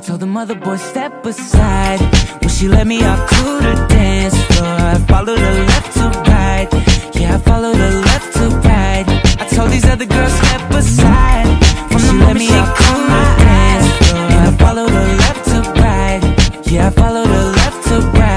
She told the mother boy step aside. When she let me, I could have dance floor I followed her left to right. Yeah, I followed her left to right. I told these other girls step aside. When she let me, I could have dance floor I followed her left to right. Yeah, I followed her left to right.